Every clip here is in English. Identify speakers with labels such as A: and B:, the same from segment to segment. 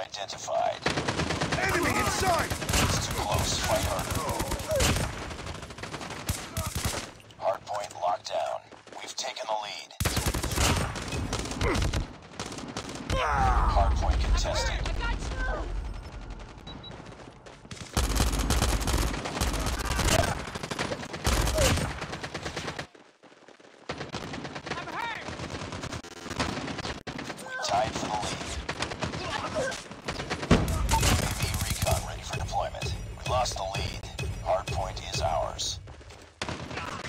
A: Identified.
B: Enemy inside!
A: It's too close. Fight harder. Hardpoint locked down. We've taken the lead. Hardpoint contested. Lost the lead. Hardpoint is ours.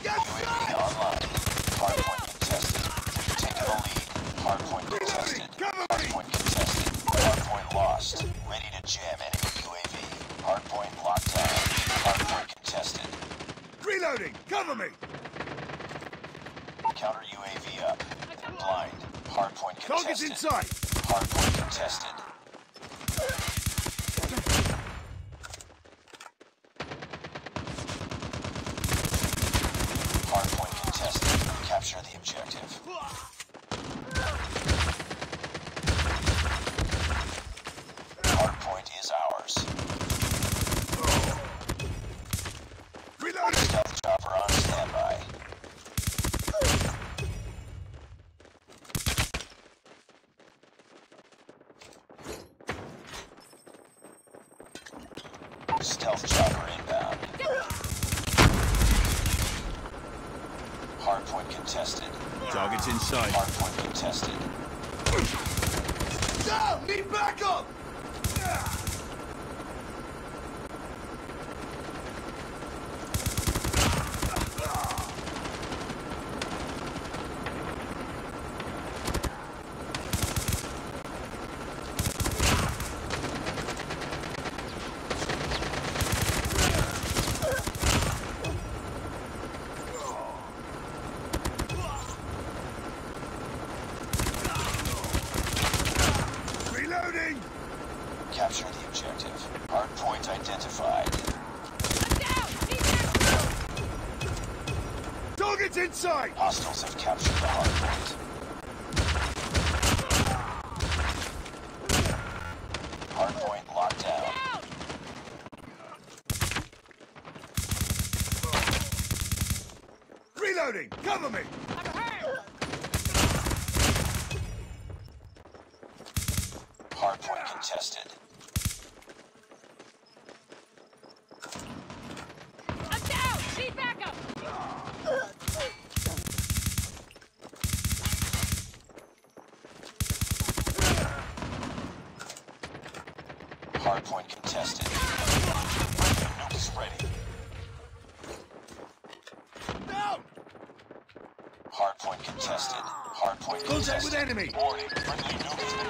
A: UAV online. Hardpoint contested. We've the lead. Hardpoint contested. Hardpoint contested. Hardpoint lost. Ready to jam enemy UAV. Hardpoint locked down. Hardpoint contested.
B: Reloading! Cover me!
A: Counter UAV up. Blind. Hardpoint
B: Target's
A: contested.
B: inside!
A: Hardpoint contested. Hardpoint contested. Capture the objective. Hardpoint is ours.
B: Reloading!
A: Stealth chopper on standby. Stealth chopper inbound. Hardpoint contested.
B: Target's inside.
A: Hardpoint contested.
B: Down! Need backup! Reloading!
A: Capture the objective. Hardpoint identified.
B: Target's inside!
A: Hostiles have captured the hardpoint. Hardpoint locked down.
B: Reloading! Cover me!
A: Hardpoint contested. Hardpoint contested. Is ready.
B: Down!
A: Hardpoint contested. Hardpoint contested.
B: Contact with enemy!
A: Warning. Friendly nuke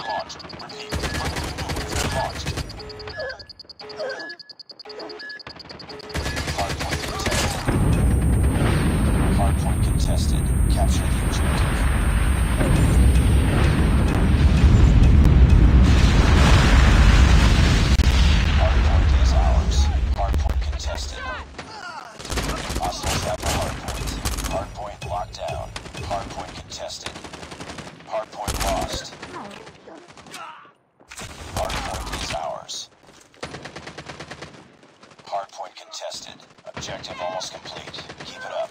A: Objective almost complete. Keep it up.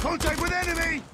B: Contact with enemy!